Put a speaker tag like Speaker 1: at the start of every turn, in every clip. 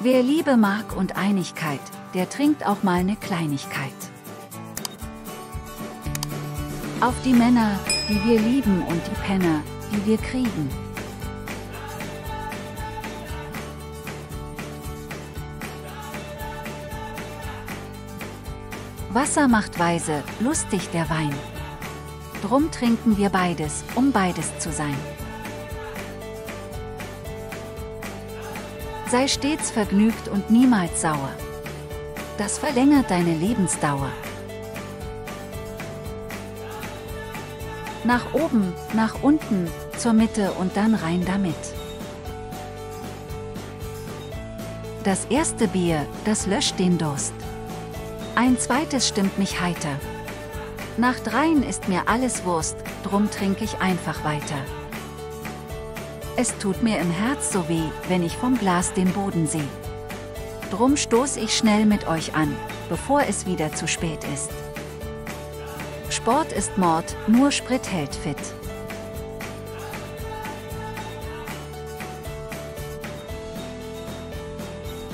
Speaker 1: Wer Liebe mag und Einigkeit, der trinkt auch mal eine Kleinigkeit. Auf die Männer, die wir lieben und die Penner, die wir kriegen. Wasser macht weise, lustig der Wein. Drum trinken wir beides, um beides zu sein. Sei stets vergnügt und niemals sauer. Das verlängert deine Lebensdauer. Nach oben, nach unten, zur Mitte und dann rein damit. Das erste Bier, das löscht den Durst. Ein zweites stimmt mich heiter. Nach dreien ist mir alles Wurst, drum trinke ich einfach weiter. Es tut mir im Herz so weh, wenn ich vom Glas den Boden seh. Drum stoß ich schnell mit euch an, bevor es wieder zu spät ist. Sport ist Mord, nur Sprit hält fit.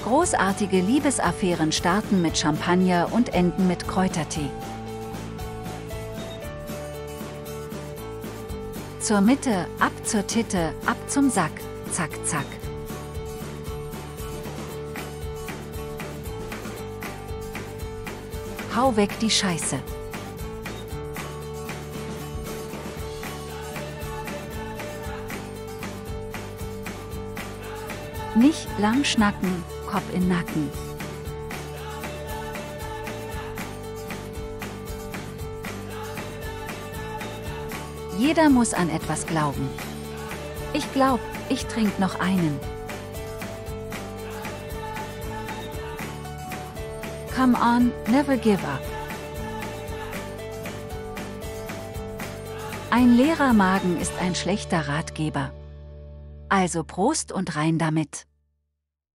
Speaker 1: Großartige Liebesaffären starten mit Champagner und enden mit Kräutertee. Zur Mitte, ab zur Titte, ab zum Sack, zack, zack. Hau weg die Scheiße. Nicht lang schnacken, Kopf in Nacken. Jeder muss an etwas glauben. Ich glaub, ich trink noch einen. Come on, never give up. Ein leerer Magen ist ein schlechter Ratgeber. Also Prost und rein damit.